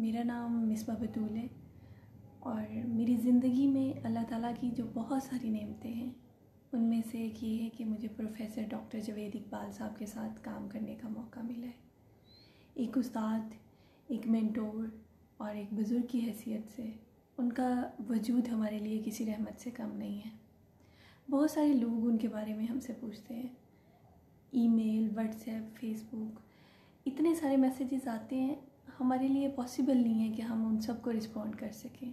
मेरा नाम मिसबा बतूल है और मेरी ज़िंदगी में अल्लाह ताला की जो बहुत सारी नेमतें हैं, उनमें से एक ये है कि मुझे प्रोफेसर डॉक्टर जवेद इकबाल साहब के साथ काम करने का मौका मिला है। एक उस्ताद, एक मेंटोर और एक बुज़ुर्ग की हैसियत से उनका वजूद हमारे लिए किसी रहमत से कम नहीं है। बहुत सारे लोग उनके बारे में हमसे पूछते हैं। ईमेल, व्हाट्सएप, फेसबुक, इतने सारे मैसेजेस आते हैं हमारे लिए पॉसिबल नहीं है कि हम उन सबको रिस्पॉन्ड कर सकें।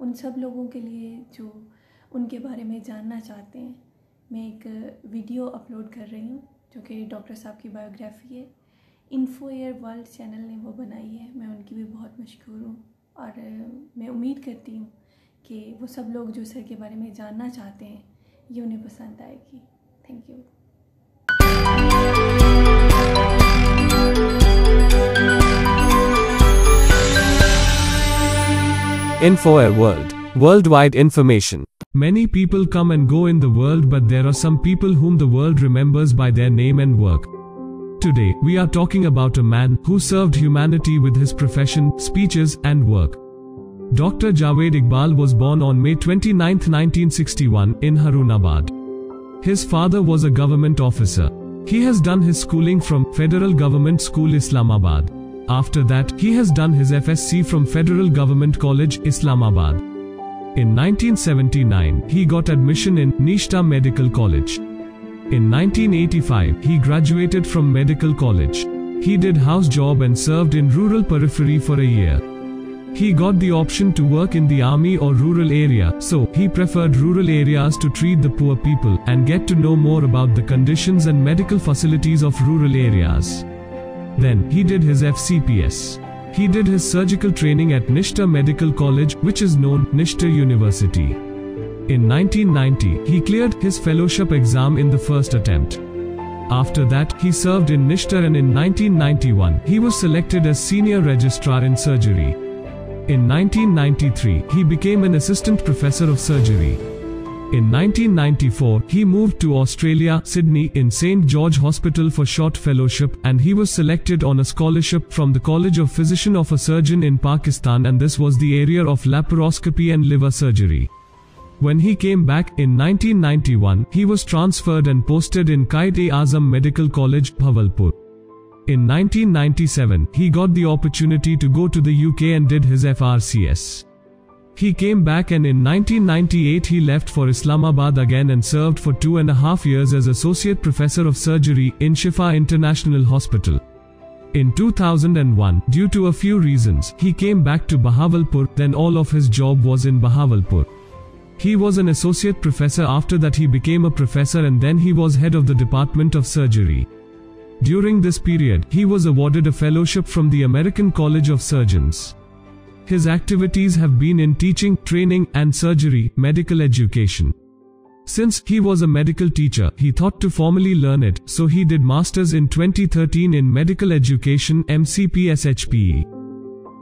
उन सब लोगों के लिए जो उनके बारे में जानना चाहते हैं, मैं एक वीडियो अपलोड कर रही हूँ, जो कि डॉक्टर साहब की बायोग्राफी है। इन्फो एयर वर्ल्ड चैनल ने वो बनाई है, मैं उनकी भी बहुत मशहूर हूँ। और मैं उम्मीद करती हूँ कि वो सब लोग जो सर के बारे में जानना चाहते हैं, ये उन्हें पसंद आएगी। Thank you InfoAir World. Worldwide information. Many people come and go in the world, but there are some people whom the world remembers by their name and work. Today, we are talking about a man who served humanity with his profession, speeches, and work. Dr. Javed Iqbal was born on May 29, 1961, in Harunabad. His father was a government officer. He has done his schooling from Federal Government School Islamabad. After that, he has done his FSc from Federal Government College, Islamabad. In 1979, he got admission in Nishtar Medical College. In 1985, he graduated from medical college. He did house job and served in rural periphery for a year. He got the option to work in the army or rural area, so he preferred rural areas to treat the poor people and get to know more about the conditions and medical facilities of rural areas. Then, he did his FCPS. He did his surgical training at Nishtar Medical College, which is known Nishtar University. In 1990, he cleared his fellowship exam in the first attempt. After that, he served in Nishtar and in 1991, he was selected as senior registrar in surgery. In 1993, he became an assistant professor of surgery. In 1994, he moved to Australia, Sydney, in St. George Hospital for short fellowship, and he was selected on a scholarship from the College of Physician of a Surgeon in Pakistan, and this was the area of laparoscopy and liver surgery. When he came back in 1991, he was transferred and posted in Quaid-e-Azam Medical College, Bahawalpur. In 1997, he got the opportunity to go to the UK and did his FRCS. He came back and in 1998 he left for Islamabad again and served for two and a half years as Associate Professor of Surgery in Shifa International Hospital. In 2001, due to a few reasons, he came back to Bahawalpur, then all of his job was in Bahawalpur. He was an associate professor after that he became a professor and then he was head of the Department of Surgery. During this period, he was awarded a fellowship from the American College of Surgeons. His activities have been in teaching, training, and surgery, medical education. Since he was a medical teacher, he thought to formally learn it, so he did masters in 2013 in medical education MCPSHPE.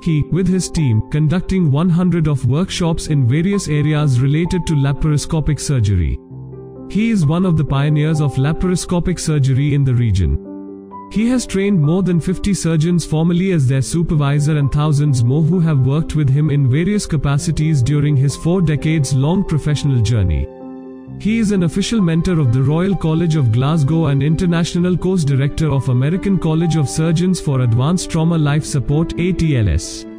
He, with his team, conducting 100 of workshops in various areas related to laparoscopic surgery. He is one of the pioneers of laparoscopic surgery in the region. He has trained more than 50 surgeons formally as their supervisor and thousands more who have worked with him in various capacities during his four decades long professional journey. He is an official mentor of the Royal College of Glasgow and International Course Director of American College of Surgeons for Advanced Trauma Life Support ATLS.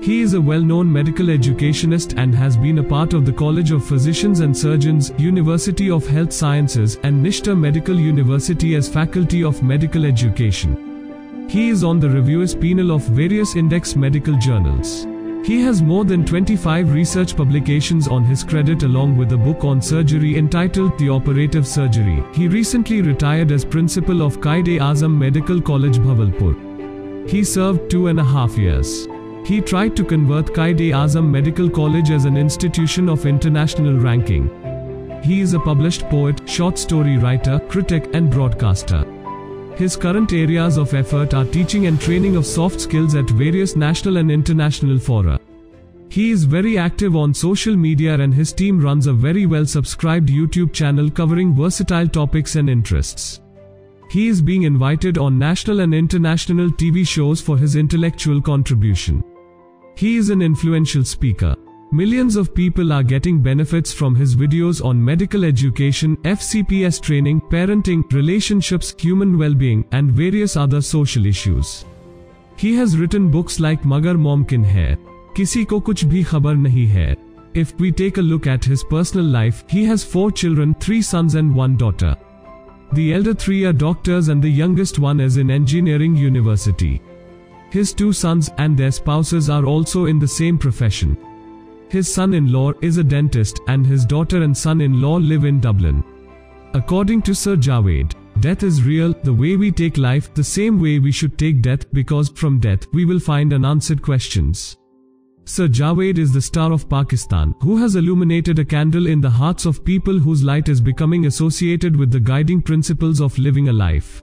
He is a well-known medical educationist and has been a part of the College of Physicians and Surgeons, University of Health Sciences, and Nishtar Medical University as Faculty of Medical Education. He is on the reviewers panel of various index medical journals. He has more than 25 research publications on his credit along with a book on surgery entitled The Operative Surgery. He recently retired as principal of Quaid-e-Azam Medical College Bahawalpur. He served two and a half years. He tried to convert Quaid-e-Azam Medical College as an institution of international ranking. He is a published poet, short story writer, critic, and broadcaster. His current areas of effort are teaching and training of soft skills at various national and international fora. He is very active on social media and his team runs a very well subscribed YouTube channel covering versatile topics and interests. He is being invited on national and international TV shows for his intellectual contribution. He is an influential speaker. Millions of people are getting benefits from his videos on medical education, FCPS training, parenting, relationships, human well-being, and various other social issues. He has written books like Magar Momkin Hai, Kisi ko kuch bhi khabar nahi hai. If we take a look at his personal life, he has four children, three sons and one daughter. The elder three are doctors and the youngest one is in engineering university. His two sons and their spouses are also in the same profession. His son-in-law is a dentist and his daughter and son-in-law live in Dublin. According to Sir Javed, death is real, the way we take life, the same way we should take death because from death we will find unanswered questions. Sir Javed is the star of Pakistan, who has illuminated a candle in the hearts of people whose light is becoming associated with the guiding principles of living a life.